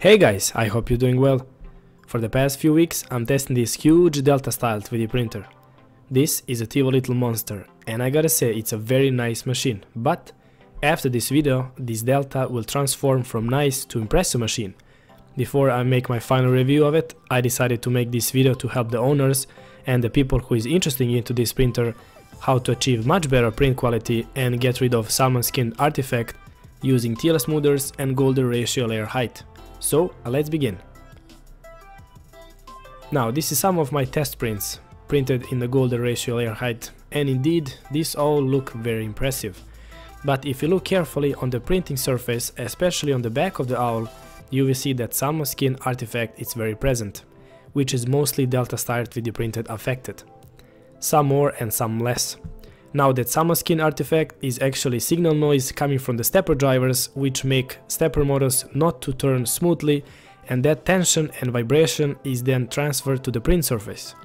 Hey guys, I hope you're doing well. For the past few weeks I'm testing this huge Delta style 3D printer. This is a Tevo Little Monster and I gotta say it's a very nice machine, but after this video this Delta will transform from nice to impressive machine. Before I make my final review of it, I decided to make this video to help the owners and the people who is interested into this printer how to achieve much better print quality and get rid of salmon skin artifact using TL smoothers and golden ratio layer height. So let's begin. Now this is some of my test prints, printed in the golden ratio layer height, and indeed these all look very impressive. But if you look carefully on the printing surface, especially on the back of the owl, you will see that salmon skin artifact is very present, which is mostly Delta Star 3D printed affected. Some more and some less. Now that salmon skin artifact is actually signal noise coming from the stepper drivers which make stepper motors not to turn smoothly and that tension and vibration is then transferred to the print surface.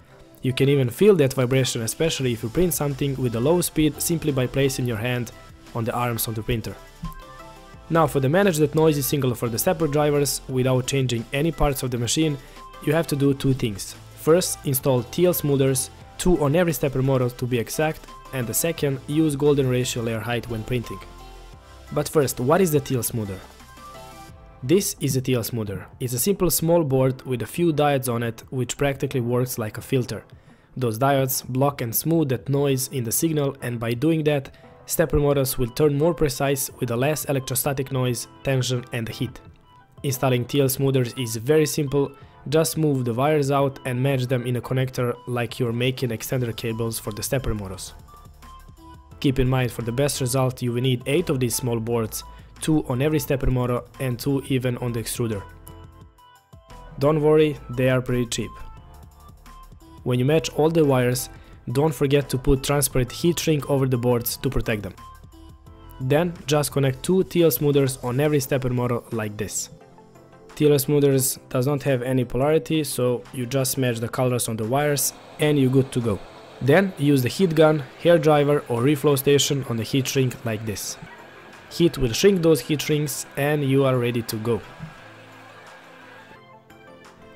You can even feel that vibration especially if you print something with a low speed simply by placing your hand on the arms of the printer. Now for the manage that noisy signal for the stepper drivers without changing any parts of the machine, you have to do two things. First, install TL smoothers, two on every stepper motor to be exact, and the second, use golden ratio layer height when printing. But first, what is the TL smoother? This is a TL smoother. It's a simple small board with a few diodes on it which practically works like a filter. Those diodes block and smooth that noise in the signal and by doing that, stepper motors will turn more precise with a less electrostatic noise, tension and heat. Installing TL smoothers is very simple, just move the wires out and match them in a connector like you're making extender cables for the stepper motors. Keep in mind for the best result you will need 8 of these small boards, 2 on every stepper motor and 2 even on the extruder. Don't worry, they are pretty cheap. When you match all the wires, don't forget to put transparent heat shrink over the boards to protect them. Then just connect two TL smoothers on every stepper motor like this. TL smoothers does not have any polarity, so you just match the colors on the wires and you're good to go. Then use the heat gun, hair dryer or reflow station on the heat shrink like this. Heat will shrink those heat shrinks and you are ready to go.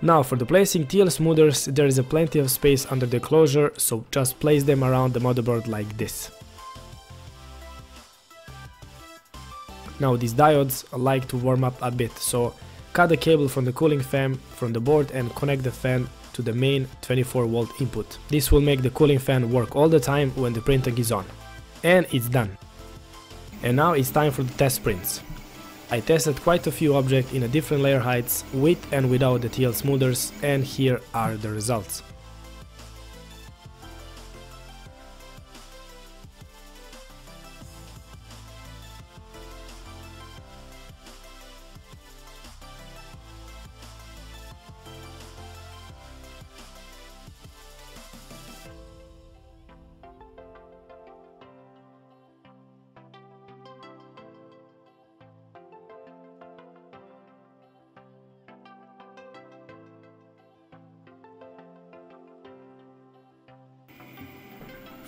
Now for the placing TL smoothers there is a plenty of space under the closure so just place them around the motherboard like this. Now these diodes like to warm up a bit so cut the cable from the cooling fan from the board and connect the fan to the main 24 volt input. This will make the cooling fan work all the time when the printing is on. And it's done. And now it's time for the test prints. I tested quite a few objects in a different layer heights with and without the TL smoothers and here are the results.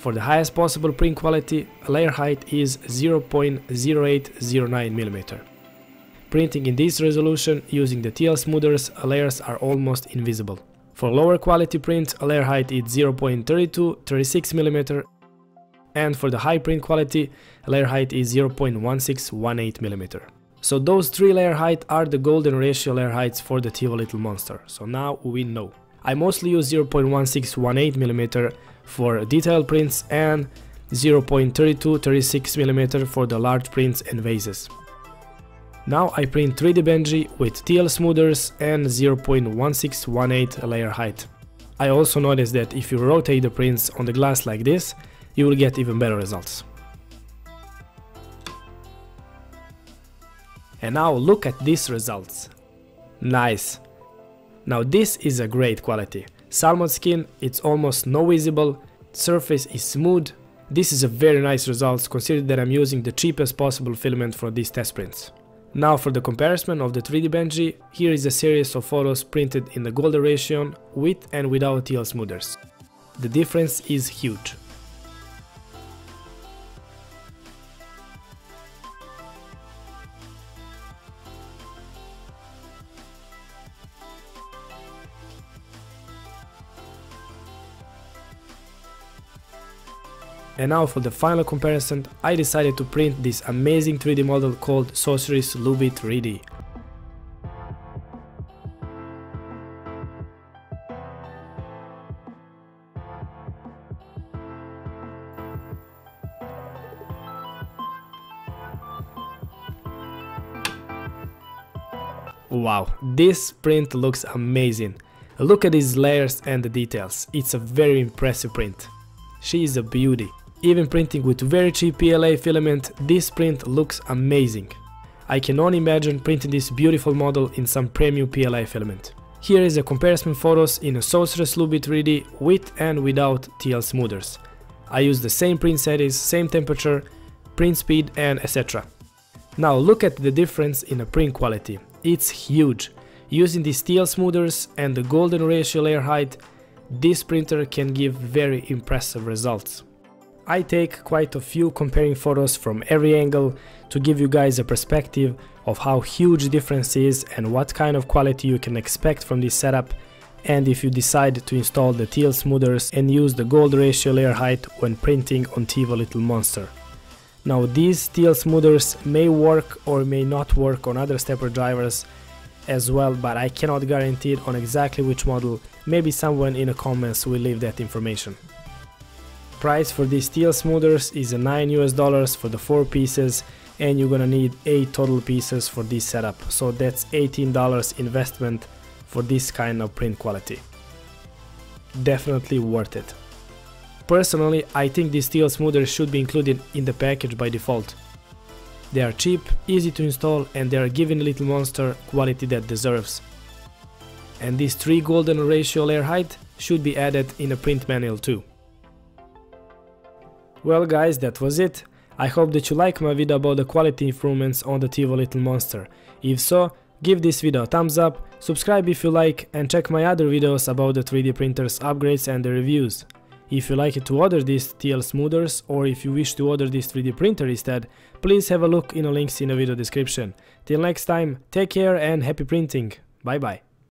For the highest possible print quality, layer height is 0.0809 mm. Printing in this resolution using the TL smoothers, layers are almost invisible. For lower quality print, layer height is 0.3236 mm and for the high print quality, layer height is 0.1618 mm. So those three layer height are the golden ratio layer heights for the Tevo Little Monster, so now we know. I mostly use 0.1618 mm for detailed prints and 0.32 36mm for the large prints and vases. Now I print 3D Benchy with TL smoothers and 0.1618 layer height. I also noticed that if you rotate the prints on the glass like this, you will get even better results. And now look at these results. Nice. Now this is a great quality. Salmon skin, it's almost no visible, surface is smooth. This is a very nice result considering that I'm using the cheapest possible filament for these test prints. Now for the comparison of the 3D Benchy, here is a series of photos printed in the gold ratio with and without TL smoothers. The difference is huge. And now for the final comparison, I decided to print this amazing 3D model called Sorceress Loubie 3D. Wow, this print looks amazing. Look at these layers and the details, it's a very impressive print. She is a beauty. Even printing with very cheap PLA filament, this print looks amazing. I can only imagine printing this beautiful model in some premium PLA filament. Here is a comparison photos in a Sorceress Loubie 3D with and without TL smoothers. I use the same print settings, same temperature, print speed and etc. Now look at the difference in the print quality. It's huge. Using the TL smoothers and the golden ratio layer height, this printer can give very impressive results. I take quite a few comparing photos from every angle to give you guys a perspective of how huge difference is and what kind of quality you can expect from this setup and if you decide to install the TL smoothers and use the gold ratio layer height when printing on Tevo Little Monster. Now these TL smoothers may work or may not work on other stepper drivers as well, but I cannot guarantee it on exactly which model, maybe someone in the comments will leave that information. Price for these TL smoothers is a 9 US dollars for the 4 pieces and you're gonna need 8 total pieces for this setup, so that's $18 investment for this kind of print quality. Definitely worth it. Personally, I think these TL smoothers should be included in the package by default. They are cheap, easy to install and they are giving Little Monster quality that deserves. And this 3 golden ratio layer height should be added in a print manual too. Well guys, that was it. I hope that you like my video about the quality improvements on the Tevo Little Monster. If so, give this video a thumbs up, subscribe if you like and check my other videos about the 3D printers upgrades and the reviews. If you like to order these TL smoothers or if you wish to order this 3D printer instead, please have a look in the links in the video description. Till next time, take care and happy printing. Bye bye.